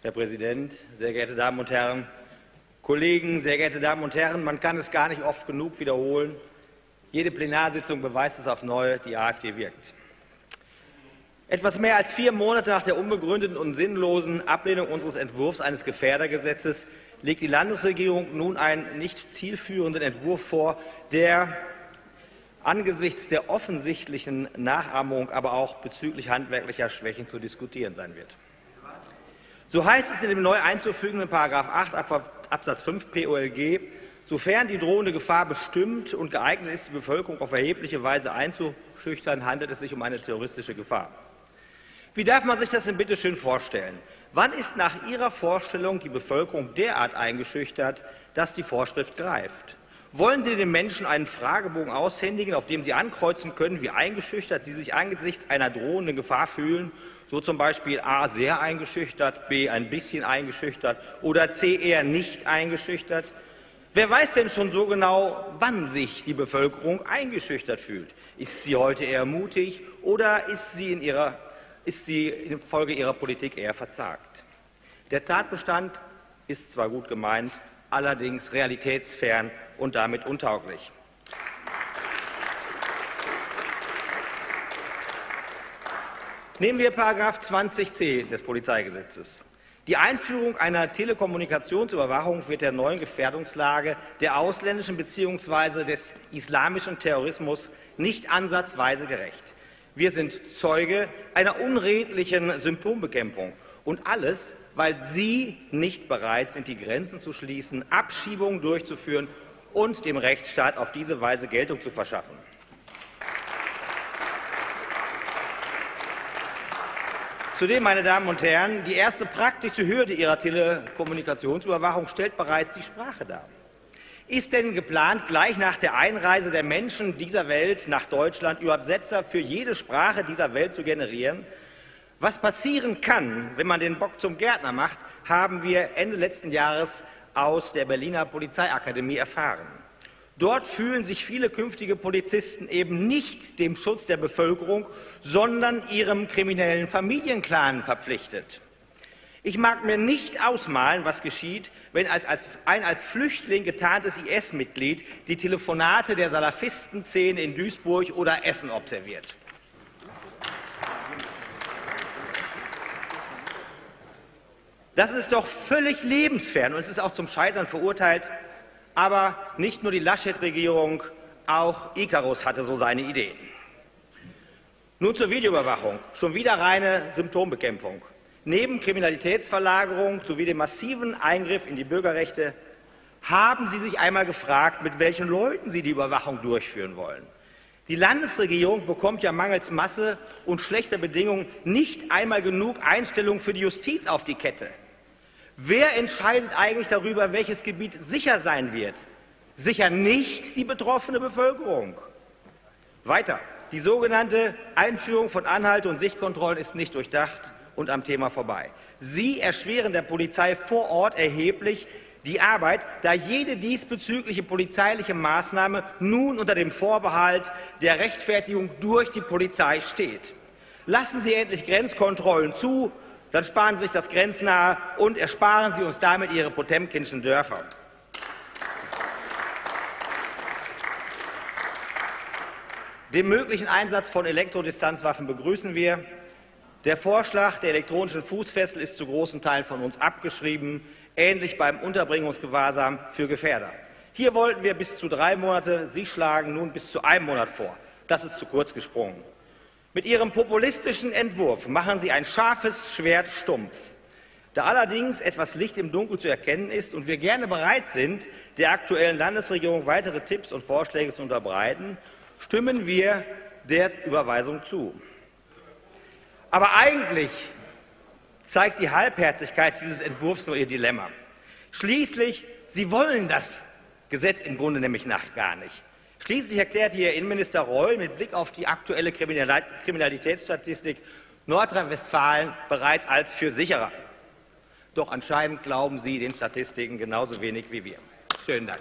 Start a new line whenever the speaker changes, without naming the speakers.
Herr Präsident, sehr geehrte Damen und Herren, Kollegen, sehr geehrte Damen und Herren, man kann es gar nicht oft genug wiederholen. Jede Plenarsitzung beweist es auf Neue, die AfD wirkt. Etwas mehr als vier Monate nach der unbegründeten und sinnlosen Ablehnung unseres Entwurfs eines Gefährdergesetzes legt die Landesregierung nun einen nicht zielführenden Entwurf vor, der angesichts der offensichtlichen Nachahmung, aber auch bezüglich handwerklicher Schwächen zu diskutieren sein wird. So heißt es in dem neu einzufügenden § 8 Absatz 5 POLG, sofern die drohende Gefahr bestimmt und geeignet ist, die Bevölkerung auf erhebliche Weise einzuschüchtern, handelt es sich um eine terroristische Gefahr. Wie darf man sich das denn bitte schön vorstellen? Wann ist nach Ihrer Vorstellung die Bevölkerung derart eingeschüchtert, dass die Vorschrift greift? Wollen Sie den Menschen einen Fragebogen aushändigen, auf dem sie ankreuzen können, wie eingeschüchtert sie sich angesichts einer drohenden Gefahr fühlen so zum Beispiel A sehr eingeschüchtert, B ein bisschen eingeschüchtert oder C eher nicht eingeschüchtert. Wer weiß denn schon so genau, wann sich die Bevölkerung eingeschüchtert fühlt? Ist sie heute eher mutig oder ist sie, in ihrer, ist sie infolge ihrer Politik eher verzagt? Der Tatbestand ist zwar gut gemeint, allerdings realitätsfern und damit untauglich. Nehmen wir § 20c des Polizeigesetzes. Die Einführung einer Telekommunikationsüberwachung wird der neuen Gefährdungslage der ausländischen bzw. des islamischen Terrorismus nicht ansatzweise gerecht. Wir sind Zeuge einer unredlichen Symptombekämpfung. Und alles, weil Sie nicht bereit sind, die Grenzen zu schließen, Abschiebungen durchzuführen und dem Rechtsstaat auf diese Weise Geltung zu verschaffen. Zudem, meine Damen und Herren, die erste praktische Hürde Ihrer Telekommunikationsüberwachung stellt bereits die Sprache dar. Ist denn geplant, gleich nach der Einreise der Menschen dieser Welt nach Deutschland Übersetzer für jede Sprache dieser Welt zu generieren? Was passieren kann, wenn man den Bock zum Gärtner macht, haben wir Ende letzten Jahres aus der Berliner Polizeiakademie erfahren. Dort fühlen sich viele künftige Polizisten eben nicht dem Schutz der Bevölkerung, sondern ihrem kriminellen Familienclan verpflichtet. Ich mag mir nicht ausmalen, was geschieht, wenn als, als, ein als Flüchtling getarntes IS-Mitglied die Telefonate der Salafisten-Szene in Duisburg oder Essen observiert. Das ist doch völlig lebensfern und es ist auch zum Scheitern verurteilt, aber nicht nur die Laschet-Regierung, auch Icarus hatte so seine Ideen. Nun zur Videoüberwachung. Schon wieder reine Symptombekämpfung. Neben Kriminalitätsverlagerung sowie dem massiven Eingriff in die Bürgerrechte haben Sie sich einmal gefragt, mit welchen Leuten Sie die Überwachung durchführen wollen. Die Landesregierung bekommt ja mangels Masse und schlechter Bedingungen nicht einmal genug Einstellungen für die Justiz auf die Kette. Wer entscheidet eigentlich darüber, welches Gebiet sicher sein wird? Sicher nicht die betroffene Bevölkerung. Weiter. Die sogenannte Einführung von Anhalt- und Sichtkontrollen ist nicht durchdacht und am Thema vorbei. Sie erschweren der Polizei vor Ort erheblich die Arbeit, da jede diesbezügliche polizeiliche Maßnahme nun unter dem Vorbehalt der Rechtfertigung durch die Polizei steht. Lassen Sie endlich Grenzkontrollen zu, dann sparen Sie sich das grenznahe und ersparen Sie uns damit Ihre potemkinschen Dörfer. Den möglichen Einsatz von Elektrodistanzwaffen begrüßen wir. Der Vorschlag der elektronischen Fußfessel ist zu großen Teilen von uns abgeschrieben, ähnlich beim Unterbringungsgewahrsam für Gefährder. Hier wollten wir bis zu drei Monate, Sie schlagen nun bis zu einem Monat vor. Das ist zu kurz gesprungen. Mit Ihrem populistischen Entwurf machen Sie ein scharfes Schwert stumpf. Da allerdings etwas Licht im Dunkel zu erkennen ist und wir gerne bereit sind, der aktuellen Landesregierung weitere Tipps und Vorschläge zu unterbreiten, stimmen wir der Überweisung zu. Aber eigentlich zeigt die Halbherzigkeit dieses Entwurfs nur ihr Dilemma. Schließlich, Sie wollen das Gesetz im Grunde nämlich nach gar nicht. Schließlich erklärte Ihr Innenminister Reul mit Blick auf die aktuelle Kriminalitätsstatistik Nordrhein-Westfalen bereits als für sicherer. Doch anscheinend glauben Sie den Statistiken genauso wenig wie wir. Schönen Dank.